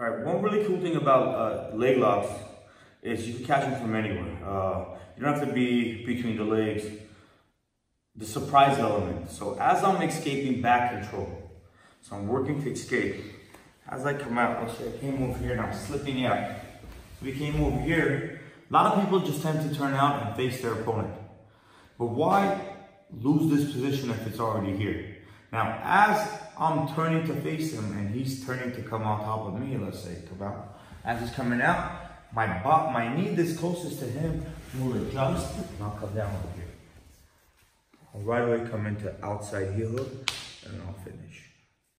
All right, one really cool thing about uh, leg locks is you can catch them from anywhere. Uh, you don't have to be between the legs. The surprise element. So as I'm escaping back control, so I'm working to escape. As I come out, say I came over here and I'm slipping out. We came over here. A lot of people just tend to turn out and face their opponent. But why lose this position if it's already here? Now, as I'm turning to face him and he's turning to come on top of me, let's say, come out. As he's coming out, my butt, my knee that's closest to him will adjust and I'll come down over here. I'll right away come into outside heel hook.